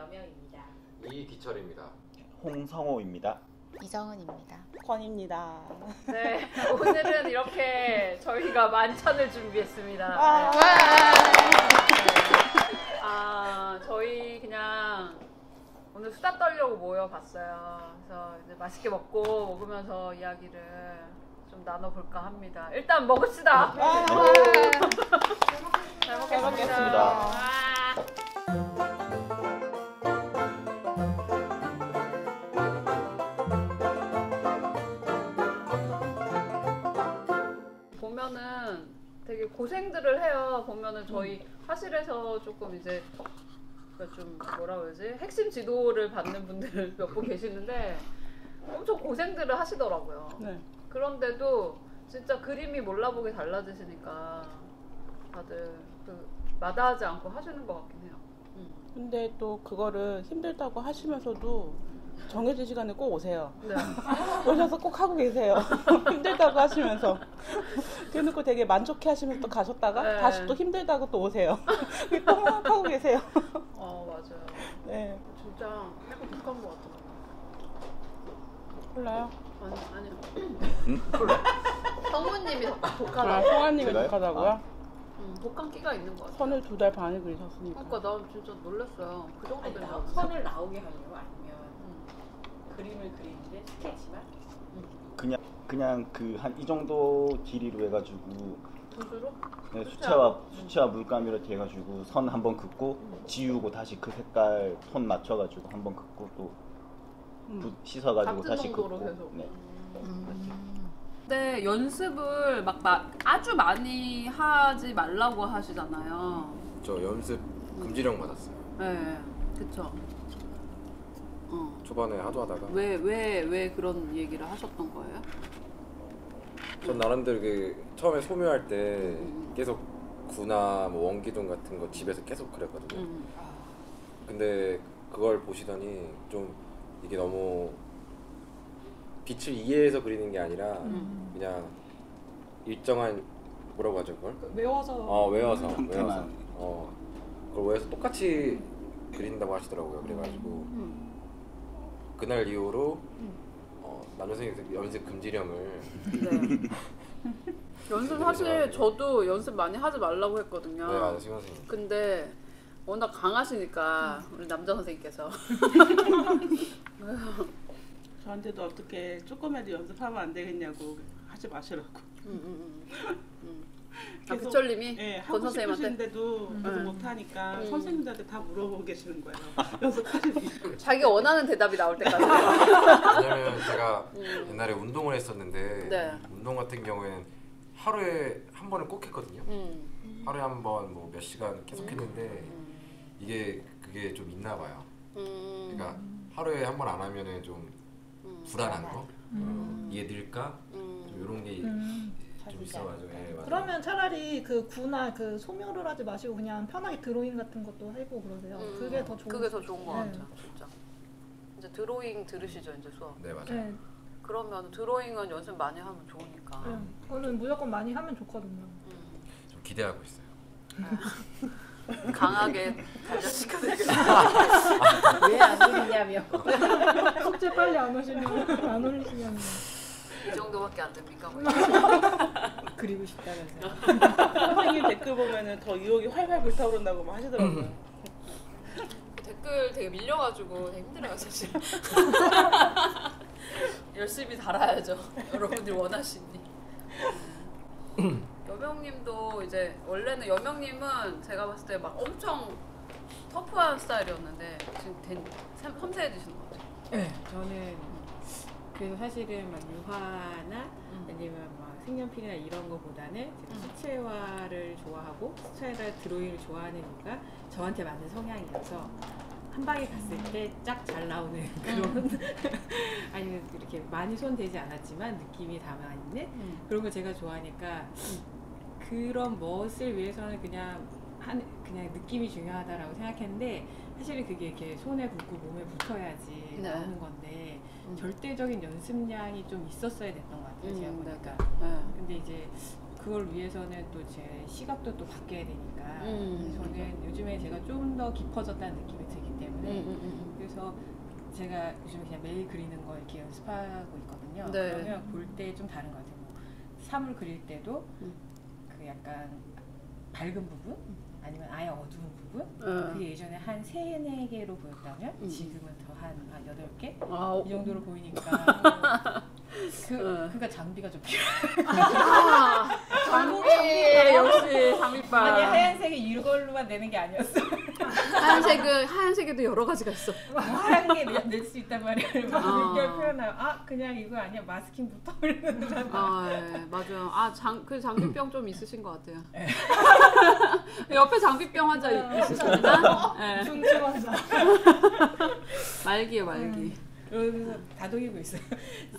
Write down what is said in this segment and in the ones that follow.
여명입니다. 이기철입니다. 홍성호입니다. 이정은입니다. 권입니다. 네, 오늘은 이렇게 저희가 만찬을 준비했습니다. 와. 네. 아, 저희 그냥 오늘 수다 떨려고 모여봤어요. 그래서 이제 맛있게 먹고 먹으면서 이야기를 좀 나눠볼까 합니다. 일단 먹읍시다. 와. 잘잘 먹겠습니다. 먹겠습니다. 고생들을 해요. 보면은 저희 화실에서 조금 이제 그좀 뭐라 그러지 핵심 지도를 받는 분들 몇 분 계시는데 엄청 고생들을 하시더라고요. 네. 그런데도 진짜 그림이 몰라보게 달라지시니까 다들 그 마다하지 않고 하시는 것 같긴 해요. 근데 또 그거를 힘들다고 하시면서도 정해진 시간에 꼭 오세요. 네. 오셔서 꼭 하고 계세요. 힘들다고 하시면서. 그래놓고 되게 만족해 하시면서 또 가셨다가 네. 다시 또 힘들다고 또 오세요. 또막 하고 계세요. 어 맞아요. 네. 진짜 약간 독한 것 같아요. 몰라요. 아니 아니요. 응? 성우님이 독- 아. 성아님이 제가요? 독하다고요? 음, 독한 끼가 있는 것 같아요. 선을 두 달 반을 그리셨으니까. 그러니까 나 진짜 놀랐어요. 그 정도 아니, 나, 거. 선을 나오게 하려고 아니면 음. 그림을 그리는데 스케치만? 그냥 그냥 그 한 이 정도 길이로 해가지고 분수로? 네, 수채화 수채화 물감 이렇게 해가지고 선 한 번 긋고 지우고 다시 그 색깔 톤 맞춰가지고 한 번 긋고 또 음. 붓 씻어가지고 같은 다시 정도로 긋고 계속. 네. 근 데 연습을 막 마- 아주 많이 하지 말라고 하시잖아요. 저 연습 금지령 받았어요. 네, 그쵸. 어. 초반에 하도 하다가 왜, 왜, 왜 그런 얘기를 하셨던 거예요? 전 나름대로 그 처음에 소묘할 때 음. 계속 구나 뭐 원기둥 같은 거 집에서 계속 그렸거든요. 음. 근데 그걸 보시더니 좀 이게 너무 빛을 이해해서 그리는 게 아니라 음. 그냥 일정한 뭐라고 하죠 그걸? 외워서. 어 외워서 음, 외워서 그만. 어 그걸 외워서 똑같이 그린다고 하시더라고요. 그래가지고 음. 그날 이후로 음. 어, 남자 선생님 연습 금지령을 네. 연습 사실 저도 연습 많이 하지 말라고 했거든요. 네 맞아요 선생님. 근데 워낙 강하시니까 우리 남자 선생님께서 저한테도 어떻게 조금이라도 연습하면 안 되겠냐고 하지 마시라고. 음, 음, 음. 음. 아, 계속- 그철님이 네, 권 하고 선생님한테 싶으신데도 계속 음. 못하니까 음. 선생님들한테 다 물어보고 계시는 거예요. 연습하시니. 자기 원하는 대답이 나올 때까지. 왜냐면 제가 음. 옛날에 운동을 했었는데 네. 운동 같은 경우에는 하루에 한 번은 꼭 했거든요. 음. 하루에 한 번 뭐 몇 시간 계속 했는데 음. 이게 그게 좀 있나 봐요. 음. 그러니까 하루에 한 번 안 하면은 좀 음. 불안한 거 어, 이게 늘까 좀 음. 이런 게 음. 좀 있어가지고 예, 맞아요. 그러면 차라리 그 구나 그 소묘를 하지 마시고 그냥 편하게 드로잉 같은 것도 해보고 그러세요. 음. 그게 더 좋은. 그게 더 좋은 것 네. 같아요, 진짜. 이제 드로잉 들으시죠, 이제 수업. 네 맞아요. 네. 그러면 드로잉은 연습 많이 하면 좋으니까. 네. 저는 무조건 많이 하면 좋거든요. 음. 좀 기대하고 있어요. 강하게 단련시켜드리겠습니다. 왜안 그리냐며. 숙제 빨리 안 오시면 안 올리시면 이 정도밖에 안 됩니까? 뭐. 그리고 싶다면서요. 선생님 댓글 보면은 더 유혹이 활활 불타오른다고 막 하시더라고요. 댓글 되게 밀려가지고 되게 힘들어요 사실. 열심히 달아야죠. 여러분들이 원하시니. 여명님도 이제 원래는 여명님은 제가 봤을 때 막 엄청 터프한 스타일이었는데 지금 된 섬- 섬세해지신 것 같아요. 네, 저는 그래서 사실은 막 유화나 음. 아니면 막 색연필이나 이런 거보다는 제가 음. 수채화를 좋아하고 수채화 드로잉을 좋아하는 이유가 저한테 맞는 성향이어서 한 방에 갔을 때 쫙 잘 나오는 그런 아니면 이렇게 많이 손대지 않았지만 느낌이 담아 있는 그런 거 제가 좋아하니까 그런 멋을 위해서는 그냥 한 그냥 느낌이 중요하다라고 생각했는데 사실은 그게 이렇게 손에 붙고 몸에 붙어야지 네. 나오는 건데 음. 절대적인 연습량이 좀 있었어야 됐던 것 같아요 제가 음, 네. 보니까 네. 근데 이제 그걸 위해서는 또 제 시각도 또 바뀌어야 되니까 음. 저는 요즘에 제가 좀 더 깊어졌다는 느낌이 들기 때문에 음, 그래서 제가 요즘 그냥 매일 그리는 거 이렇게 연습하고 있거든요. 네. 그러면 볼 때 좀 다른 것 같아요. 뭐 사물 그릴 때도 음. 그 약간 밝은 부분 아니면 아예 어두운 부분 음. 그게 예전에 한 세네 개로 보였다면 음. 지금은 더 한 여덟 개? 아, 이 정도로 보이니까 그, 음. 그러니까 장비가 좀 필요해. 아, 장비 역시 장비빨. 아니 하얀색이 이걸로만 내는 게 아니었어. 하얀색은 하얀색에도 여러 가지가 있어. 하얀 게낼 수 있단 말이에요. 막 아. 이렇게 표현하면 아 그냥 이거 아니야 마스킹부터 이러는 사람. 아, 예, 맞아요. 아, 장, 그 장비병 좀 있으신 것 같아요. 옆에 장비병 환자 있으십니다. 예. 중증 환자. 말기요, 말기. 그래서 다독이고 있어요.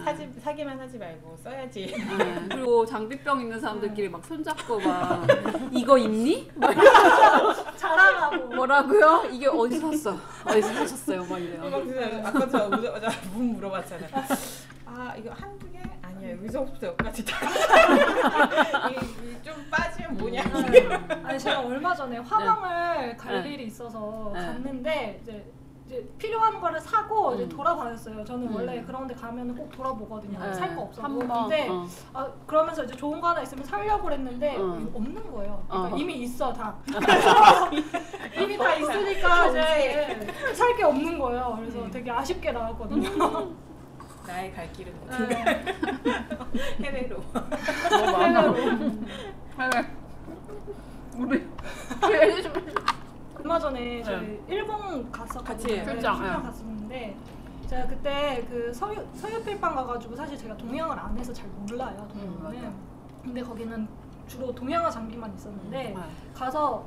사지 사기만 하지 말고 써야지. 예. 그리고 장비병 있는 사람들끼리 막 손잡고 막 이거 있니? 막 자랑하고. 뭐라고요? 이게 어디서 샀어? 어디서 사셨어요? 막 이래요. 막 아까 저 오자마자 문 물어봤잖아. 아 이거 한두 개 아니야 여기서부터 여기까지 다. 이게 이게 좀 빠지면 뭐냐. 아니 제가 얼마 전에 화방을 갈 네. 일이 있어서 네. 갔는데 이제 이제 필요한 거를 사고 이제 음. 돌아다녔어요. 저는 음. 원래 그런 데 가면은 꼭 돌아보거든요. 네. 살거 없어서. 한 번. 근데 어. 아, 그러면서 이제 좋은 거 하나 있으면 살려고 그랬는데 어. 이거 없는 거예요. 그러니까 어. 이미 있어 다. 이미 다 있으니까 이제 살 게 없는 거예요. 그래서 음. 되게 아쉽게 나왔거든요. 나의 갈 길은 네. 해외로. 뭐 많아. 우리 얘기 좀. 얼마 전에 저희 일본 갔었거든요. 같이 네, 출장. 갔었는데 제가 그때 그 서유 서유필방 가가지고 사실 제가 동양을 안 해서 잘 몰라요 음, 동양은. 맞아. 근데 거기는 주로 동양화 장비만 있었는데 음, 가서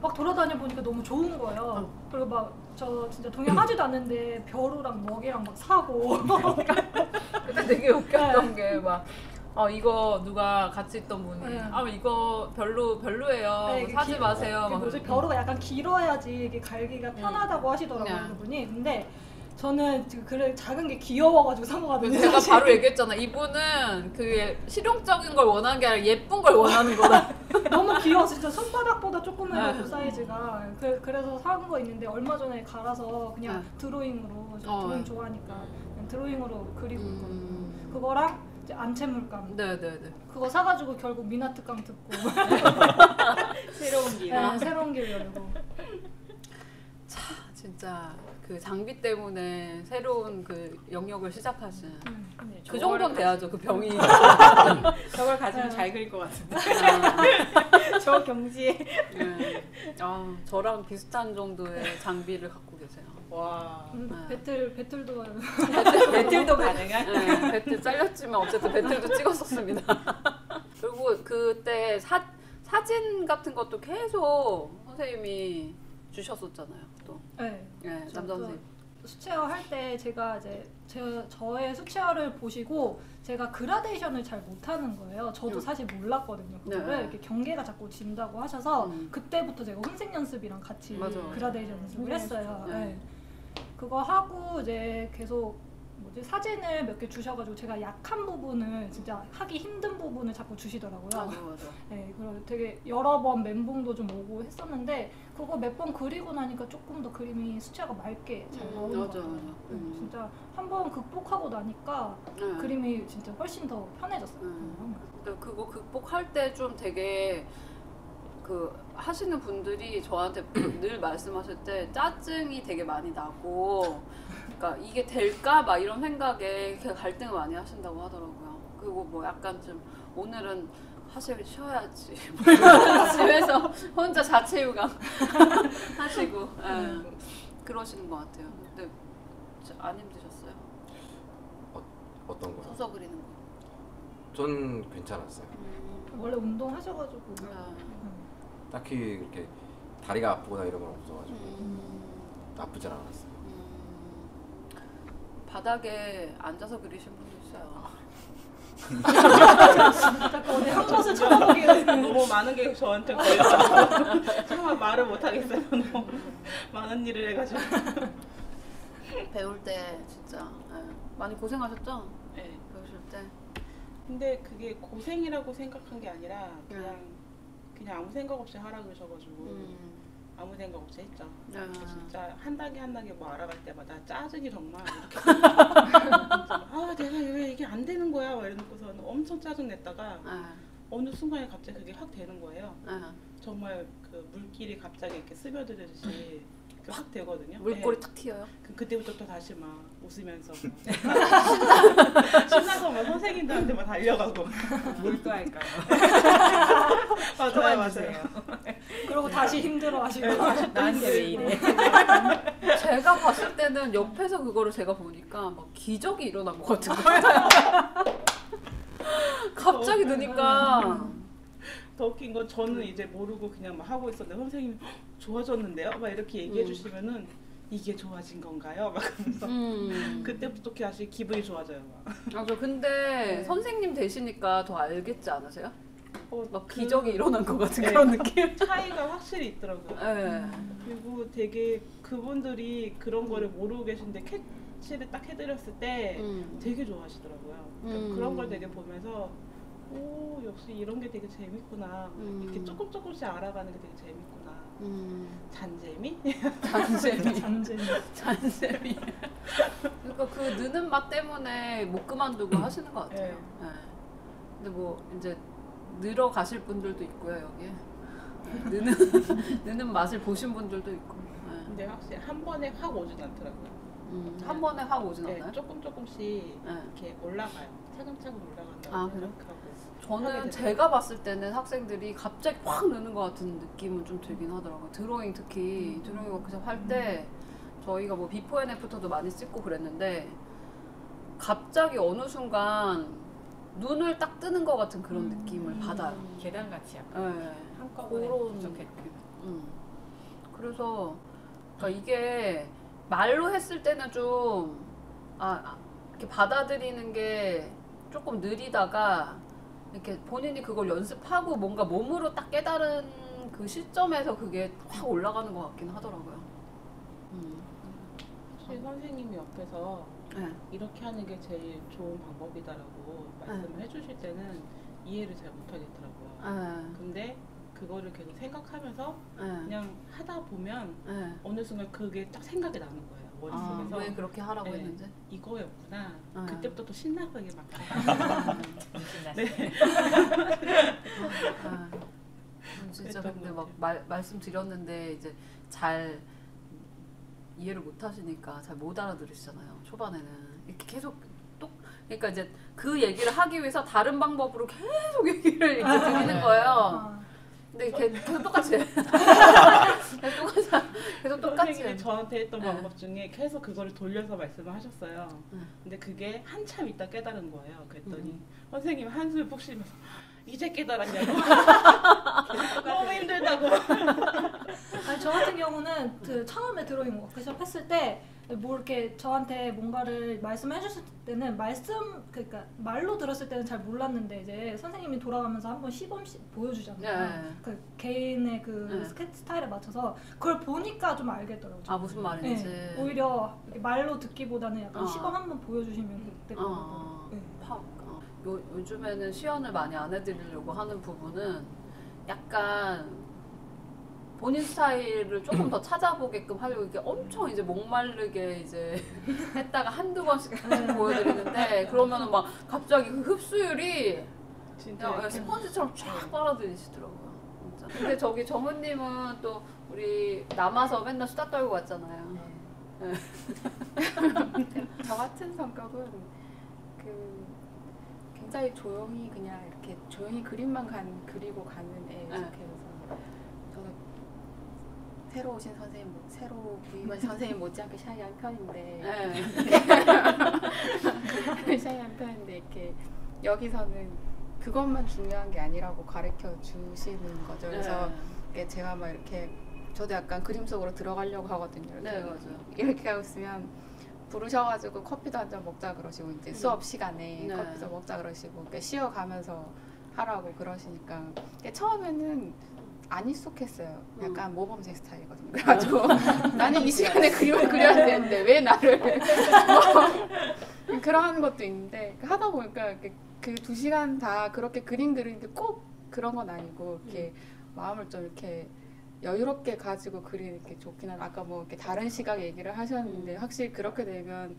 막 돌아다녀 보니까 너무 좋은 거예요. 어. 그리고 막 저 진짜 동양 하지도 않는데 벼루랑 먹이랑 막 사고 그때 되게 웃겼던 게 막. 어 이거 누가 같이 있던 분이 네. 아 이거 별로 별로예요 네, 뭐 이게 사지 기- 마세요 그막 뭐지 그러고. 벼루가 약간 길어야지 이게 갈기가 편하다고 하시더라고요 네. 그분이. 근데 저는 지금 그래 작은 게 귀여워가지고 산 거거든요. 제가 사실. 바로 얘기했잖아 이분은 그 실용적인 걸 원하는 게 아니라 예쁜 걸 원하는 거다 너무 귀여워서 진짜 손바닥보다 조금해요 네. 그 사이즈가 그, 그래서 산 거 있는데 얼마 전에 갈아서 그냥 네. 드로잉으로 저 어. 드로잉 좋아하니까 그냥 드로잉으로 그리고 있거든요 음. 그거랑 이제 안채물감 네네네. 그거 사가지고 결국 미나특강 듣고. 새로운 길. 네, 새로운 길 열고 진짜 그 장비 때문에 새로운 그 영역을 시작하신 음. 네, 그 정도는 돼야죠 그 병이 저걸 가지면 네. 잘 그릴 것 같은데. 아, 저 경지에. 네. 아, 저랑 비슷한 정도의 장비를 갖고 계세요 와. 음, 네. 배틀 배틀도 배틀도 가능한. 네, 배틀 잘렸지만 어쨌든 배틀도 찍었었습니다. 그리고 그때 사, 사진 같은 것도 계속 선생님이 주셨었잖아요. 또 네. 네, 남자 선생님. 수채화 할 때 제가 이제 제, 저의 수채화를 보시고 제가 그라데이션을 잘 못하는 거예요. 저도 음. 사실 몰랐거든요. 그거를 네. 이렇게 경계가 자꾸 진다고 하셔서 음. 그때부터 제가 혼색 연습이랑 같이 맞아. 그라데이션 연습을 했어요. 네. 네. 그거 하고 이제 계속 뭐지 사진을 몇 개 주셔가지고 제가 약한 부분을 진짜 하기 힘든 부분을 자꾸 주시더라고요. 맞아 맞아. 네, 그리고 되게 여러 번 멘붕도 좀 오고 했었는데 그거 몇 번 그리고 나니까 조금 더 그림이 수채가 맑게 잘 음, 나오는 것 맞아, 같아요. 맞아. 네, 음. 진짜 한 번 극복하고 나니까 네. 그림이 진짜 훨씬 더 편해졌어요. 음. 근데 그거 극복할 때 좀 되게 그 하시는 분들이 저한테 늘 말씀하실 때 짜증이 되게 많이 나고 그러니까 이게 될까 막 이런 생각에 그 갈등을 많이 하신다고 하더라고요. 그리고 뭐 약간 좀 오늘은 사실 쉬어야지 집에서 혼자 자체유감 하시고 예. 그러시는 것 같아요. 근데 안 힘드셨어요? 어떤 거? 서서 그리는 거. 전 괜찮았어요. 원래 운동 하셔가지고 아. 음. 딱히 이렇게 다리가 아프거나 이런 건 없어가지고 음. 나쁘진 않았어요. 음, 바닥에 앉아서 그리신 분도 있어요. 자꾸 어디 한 곳을 쳐다보게 너무 많은 게 저한테 걸려서 정말 말을 못 하겠어요. 너무 많은 일을 해가지고. 배울 때 진짜 예, 많이 고생하셨죠? 네. 배우실 때. 근데 그게 고생이라고 생각한 게 아니라 그냥 그냥 아무 생각 없이 하라 그러셔가지고 음. 아무 생각 없이 했죠. 아. 진짜 한 단계 한 단계 뭐 알아갈 때마다 짜증이 정말 이렇게 아 내가 왜 이게 안 되는 거야 막 이러고서 엄청 짜증 냈다가 아, 어느 순간에 갑자기 그게 확 되는 거예요. 아. 정말 그 물길이 갑자기 이렇게 스며들듯이 확 되거든요. 물꼬리 네. 탁 튀어요. 그, 그때부터 또 다시 막 웃으면서 막 신나서 막 선생님들한테 막 달려가고 뭘또 할까요? 맞아요 맞아요. 그리고 다시 힘들어 하시고 나한테 왜 이래? 제가 봤을 때는 옆에서 그거를 제가 보니까 막 기적이 일어난 것 같은 거예요. 갑자기 느니까 더 웃긴 건 저는 이제 모르고 그냥 막 하고 있었는데 선생님이 "헉, 좋아졌는데요? 막 이렇게 얘기해 음. 주시면은 이게 좋아진 건가요? 막 그러면서 음. 그때부터 또 다시 기분이 좋아져요. 막. 아, 저 근데 선생님 되시니까 더 알겠지 않으세요? 어, 막 그 기적이 일어난 것 같은 네. 그런 느낌? 차이가 확실히 있더라고요. 네. 그리고 되게 그분들이 그런 거를 모르고 계신데 캐치를 딱 해드렸을 때 음. 되게 좋아하시더라고요. 그러니까 음. 그런 걸 되게 보면서 오 역시 이런 게 되게 재밌구나. 음. 이렇게 조금 조금씩 알아가는 게 되게 재밌구나. 음. 잔재미? 잔재미. 잔재미. 잔재미. 그러니까 그 느는 맛 때문에 못 그만두고 하시는 것 같아요. 네. 네. 근데 뭐 이제 늘어 가실 분들도 있고요 여기에. 네. 느는 느는 맛을 보신 분들도 있고. 네. 근데 확실히 한 번에 확 오진 않더라고요. 음, 한 번에 확 오진 네, 않나요? 조금 조금씩 네. 이렇게 올라가요. 차근차근 올라간다고 아, 그래요? 생각하고. 저는. 제가 봤을 때는 학생들이 갑자기 확 느는 것 같은 느낌은 좀 들긴 하더라고요. 드로잉 특히 드로잉 워크숍 할 때 저희가 뭐 비포 앤 애프터도 많이 찍고 그랬는데 갑자기 어느 순간 눈을 딱 뜨는 것 같은 그런 느낌을 받아요. 계단같이 약간 네. 한꺼번에 그런 부족했고 음. 그래서 그러니까 이게 말로 했을 때는 좀 아, 아, 이렇게 받아들이는 게 조금 느리다가 이렇게 본인이 그걸 연습하고 뭔가 몸으로 딱 깨달은 그 시점에서 그게 확 올라가는 것 같긴 하더라고요. 음. 혹시 선생님이 옆에서 네. 이렇게 하는 게 제일 좋은 방법이다라고 말씀을 해주실 때는 이해를 잘 못하겠더라고요. 네. 근데 그거를 계속 생각하면서 네. 그냥 하다 보면 네. 어느 순간 그게 딱 생각이 나는 거예요. 아, 머릿속에서 왜 그렇게 하라고 네. 했는지. 이거였구나. 아. 그때부터 또 신나게 막 네. 아, 음, 진짜 근데 것 막. 말, 말씀드렸는데 이제 잘 이해를 못 하시니까 잘 못 알아들으시잖아요. 초반에는 이렇게 계속 똑 그러니까 이제 그 얘기를 하기 위해서 다른 방법으로 계속 얘기를 이렇게 드리는 거예요. 아, 근데 걔 계속 똑같이 해. 계속 똑같이 계속 똑같이 선생님이 해. 저한테 했던 네. 방법 중에 계속 그거를 돌려서 말씀을 하셨어요. 네. 근데 그게 한참 있다 깨달은 거예요. 그랬더니 음. 선생님이 한숨을 푹 쉬면서 이제 깨달았냐고 너무 힘들다고 아니 저 같은 경우는 그 처음에 드로잉 워크숍 했을 때 뭐 이렇게 저한테 뭔가를 말씀해 주실 때는 말씀 그러니까 말로 들었을 때는 잘 몰랐는데 이제 선생님이 돌아가면서 한번 시범씩 보여주잖아요. 네. 그 개인의 그 네. 스케치 스타일에 맞춰서 그걸 보니까 좀 알겠더라고요. 아 무슨 말인지. 네, 오히려 말로 듣기보다는 약간 어. 시범 한번 보여주시면 그때 어. 네. 팍. 어. 요, 요즘에는 시연을 많이 안 해드리려고 하는 부분은 약간 본인 스타일을 조금 더 찾아보게끔 하려고 이게 엄청 이제 목마르게 이제 했다가 한두 번씩 보여드리는데 그러면은 막 갑자기 그 흡수율이 진짜 이렇게 스펀지처럼 쫙 빨아들이시더라고요. 진짜. 근데 저기 정은님은 또 우리 남아서 맨날 수다 떨고 왔잖아요. 저 같은 성격은 그 굉장히 조용히 그냥 이렇게 조용히 그림만 간, 그리고 가는 애 네. 저는 새로 오신 선생님, 뭐- 새로 부임한 선생님 못지않게 샤이한 편인데 네. 샤이한 편인데 이렇게 여기서는 그것만 중요한 게 아니라고 가르쳐 주시는 거죠. 그래서 이게 제가 막 이렇게 저도 약간 그림 속으로 들어가려고 하거든요. 이렇게, 네, 맞아요. 이렇게 하고 있으면 부르셔가지고 커피도 한 잔 먹자 그러시고 이제 수업 시간에 네. 커피도 먹자 그러시고 쉬어가면서 하라고 그러시니까 처음에는 안 익숙했어요. 약간 모범생 스타일이거든요. 그래가지고 나는 이 시간에 그림을 그려야 되는데 왜 나를 뭐 그런 것도 있는데 하다 보니까 그 두 시간 다 그렇게 그림 그리는 게꼭 그런 건 아니고 이렇게 마음을 좀 이렇게 여유롭게 가지고 그리는 게 좋긴 한 아까 뭐 이렇게 다른 시각 얘기를 하셨는데 확실히 그렇게 되면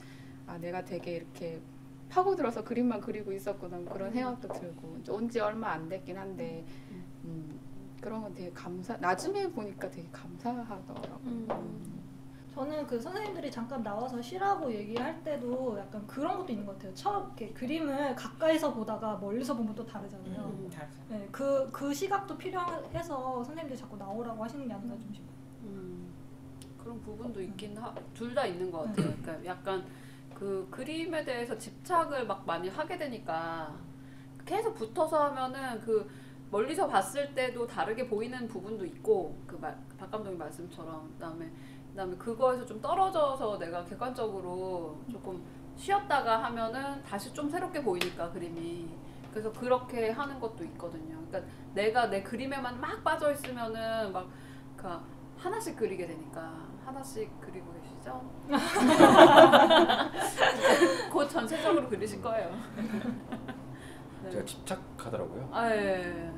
아 내가 되게 이렇게 파고들어서 그림만 그리고 있었구나. 뭐 그런 생각도 들고 온 지 얼마 안 됐긴 한데 음, 그런 건 되게 감사 나중에 보니까 되게 감사하더라고요. 음. 저는 그 선생님들이 잠깐 나와서 쉬라고 얘기할 때도 약간 그런 것도 있는 것 같아요. 처음 이렇게 그림을 가까이서 보다가 멀리서 보면 또 다르잖아요. 음, 잘했어. 네, 그, 그 시각도 필요해서 선생님들이 자꾸 나오라고 하시는 게 아닌가 좀 싶어요. 음, 그런 부분도 있긴 하, 둘다 있는 것 같아요. 그러니까 약간 그 그림에 대해서 집착을 막 많이 하게 되니까 계속 붙어서 하면은 그 멀리서 봤을 때도 다르게 보이는 부분도 있고 그박 감독님 말씀처럼 그다음에 그다음에 그거에서 좀 떨어져서 내가 객관적으로 조금 쉬었다가 하면은 다시 좀 새롭게 보이니까 그림이 그래서 그렇게 하는 것도 있거든요. 그러니까 내가 내 그림에만 막 빠져 있으면은 막 그러니까 하나씩 그리게 되니까 하나씩 그리고 계시죠? 곧 전체적으로 그리실 거예요. 네. 제가 집착하더라고요. 아, 예.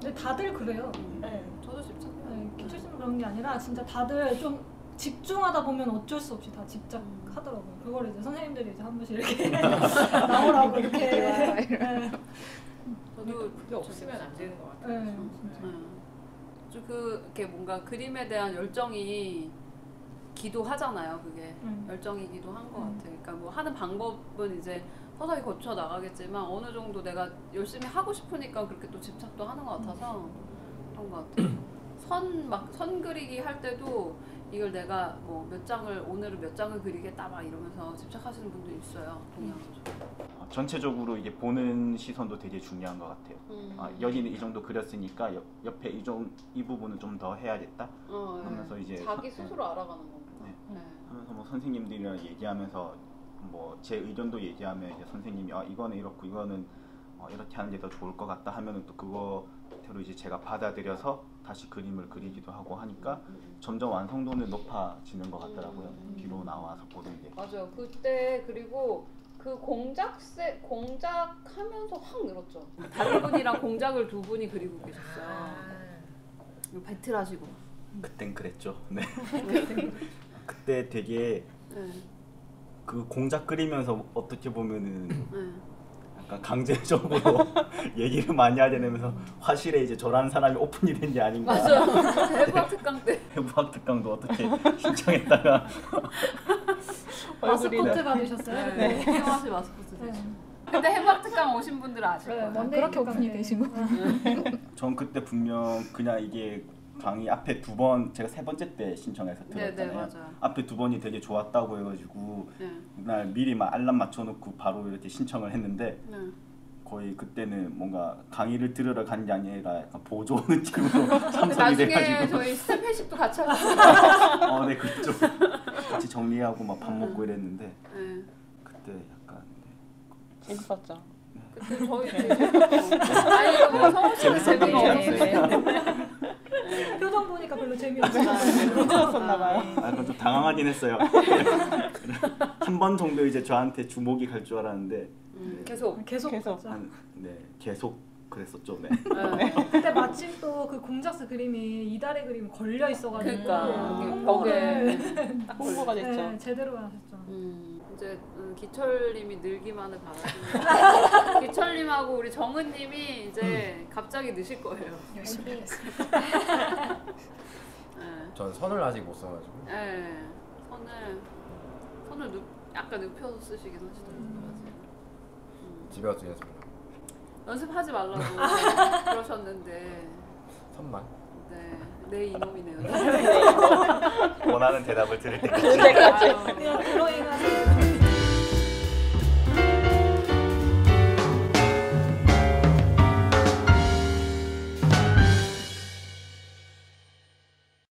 근데 다들 그래요. 네. 저도 집착해요. 네, 기출심 그런 게 아니라 진짜 다들 좀 집중하다 보면 어쩔 수 없이 다 집착하더라고요. 그걸 이제 선생님들이 이제 한 번씩 이렇게 나오라고 이렇게. 네. 저도 그게 없으면 안 되는 것 같아요. 네, 진짜. 좀그 이렇게 뭔가 그림에 대한 열정이 기도하잖아요. 그게 음. 열정이기도 한것 음. 같아요. 그러니까 뭐 하는 방법은 이제 서서히 거쳐 나가겠지만 어느 정도 내가 열심히 하고 싶으니까 그렇게 또 집착도 하는 것 같아서 그런 것 같아요. 선 막 선 그리기 할 때도 이걸 내가 뭐 몇 장을 오늘은 몇 장을 그리겠다 막 이러면서 집착하시는 분도 있어요. 동양으로. 어, 전체적으로 이게 보는 시선도 되게 중요한 것 같아요. 음. 아, 여기는 이 정도 그렸으니까 옆, 옆에 이, 좀, 이 부분은 좀 더 해야겠다 어, 예. 하면서 이제 자기 선- 스스로 알아가는 거구나. 음. 네. 하면서 뭐 선생님들이랑 얘기하면서 뭐 제 의견도 얘기하면 이제 선생님이 아 이거는 이렇고 이거는 어, 이렇게 하는 게 더 좋을 것 같다 하면은 또 그거대로 이제 제가 받아들여서 다시 그림을 그리기도 하고 하니까 점점 완성도는 높아지는 것 같더라고요. 음. 뒤로 나와서 보는 게. 맞아요. 그때 그리고 그 공작세 공작 하면서 확 늘었죠. 다른 분이랑 공작을 두 분이 그리고 계셨어요. 이거 배틀하시고. 그땐 그랬죠. 네. 그때 되게 네. 그 공작 그리면서 어떻게 보면은 네. 약간 강제적으로 얘기를 많이 하게 되면서 화실에 이제 저라는 사람이 오픈이 된 게 아닌가. 맞아요. 대부학 특강 때. 해부학 특강도 어떻게 신청했다가 마스코트 받으셨어요? 네. 마스코트 네. 되죠. 근데 해부학 특강 오신 분들은 아실 네, 거예요. 그렇게 오픈이. 되신 전 그때 분명 그냥 이게 강의 앞에 두 번 제가 세 번째 때 신청해서 네, 네, 들었잖아요. 맞아요. 앞에 두 번이 되게 좋았다고 해가지고 네. 그날 미리 막 알람 맞춰놓고 바로 이렇게 신청을 했는데 네. 거의 그때는 뭔가 강의를 들으러 간 게 아니라 보조 느낌으로 참석이 돼가지고 저희 스텝 회식도 같이 하셨어요. 어, 네 그쪽 같이 정리하고 막 밥 음. 먹고 이랬는데 네. 그때 약간 네. 재밌었죠. 그때 저희 되게 아니 뭐 성우 씨는 재밌었던 거 재미없었어요. 표정 보니까 별로 재미없어요. 재밌었나 봐요. 아, 그건 좀 당황하긴 했어요. 한 번 정도 이제 저한테 주목이 갈 줄 알았는데 음, 계속. 계속 계속. 봤죠. 한, 네 계속 그랬었죠. 네. 네. 그때 마침 또 그 공작스 그림이 이달의 그림 걸려 있어가지고 그러니까 벽에 홍보가 됐죠. 네, 제대로 하셨죠. 음, 이제 음, 기철님이 늘기만을 바라시는 기철님하고 우리 정은님이 이제 갑자기 느실 거예요. 열심히 했어요. 네. 전 선을 아직 못 써가지고. 네. 선을 선을 눕, 약간 눕혀서 쓰시긴 하시더라고요. 아직. 음. 집에 가서 연습을. 연습하지 말라고 그러셨는데 선만. 네, 내 이놈이네요. 원하는 대답을 들을 때까지. 아유. 그냥 드로잉 하세요.